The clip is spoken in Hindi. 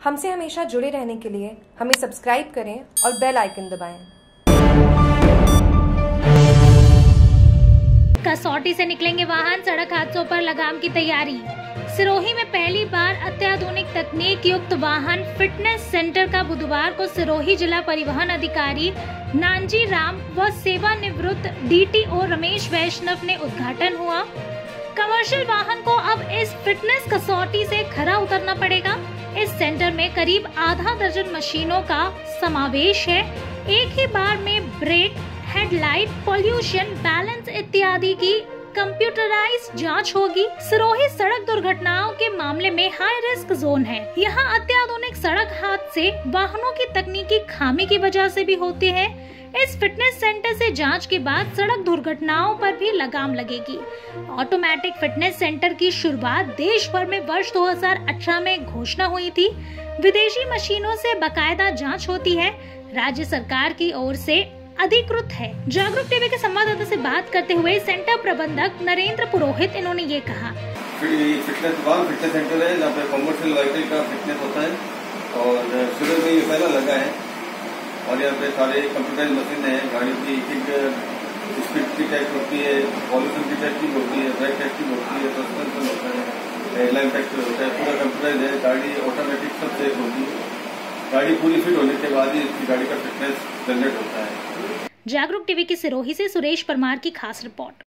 हमसे हमेशा जुड़े रहने के लिए हमें सब्सक्राइब करें और बेल आइकन दबाएँ। कसौटी से निकलेंगे वाहन, सड़क हादसों पर लगाम की तैयारी। सिरोही में पहली बार अत्याधुनिक तकनीक युक्त वाहन फिटनेस सेंटर का बुधवार को सिरोही जिला परिवहन अधिकारी नानजी राम व सेवानिवृत्त डीटीओ रमेश वैष्णव ने उद्घाटन हुआ। कमर्शियल वाहन को अब इस फिटनेस कसौटी से खरा उतरना पड़ेगा। इस सेंटर में करीब आधा दर्जन मशीनों का समावेश है। एक ही बार में ब्रेक, हेडलाइट, पॉल्यूशन, बैलेंस इत्यादि की कंप्यूटराइज जाँच होगी। सिरोही सड़क दुर्घटनाओं के मामले में हाई रिस्क जोन है। यहाँ अत्याधुनिक सड़क हादसे वाहनों की तकनीकी खामी की वजह से भी होते हैं। इस फिटनेस सेंटर से जाँच के बाद सड़क दुर्घटनाओं पर भी लगाम लगेगी। ऑटोमेटिक फिटनेस सेंटर की शुरुआत देश भर में वर्ष 2018 में घोषणा हुई थी। विदेशी मशीनों से बकायदा जाँच होती है। राज्य सरकार की ओर से अधिकृत है। जागरूक टीवी के संवाददाता से बात करते हुए सेंटर प्रबंधक नरेंद्र पुरोहित इन्होंने ये कहा। फिटनेस फिटनेस सेंटर है पे का फिटनेस होता है और शुरू में ये पहला लगा है। और यहाँ पे सारे कंप्यूटराइज मशीन है गाड़ी की एक एक स्पीड की टेस्ट होती है पॉल्यूशन की टेस्टिंग होती है ब्रेक टैक्सिंग होती है सस्पेंशन होता है एयरलाइन टैक्स होता है, पूरा कंप्यूटराइज है, गाड़ी ऑटोमेटिक सब सेफ़ होती है। गाड़ी पूरी फिट होने के बाद ही इसकी गाड़ी का फिटनेस जनरेट होता है। जागरूक टीवी के सिरोही से सुरेश परमार की खास रिपोर्ट।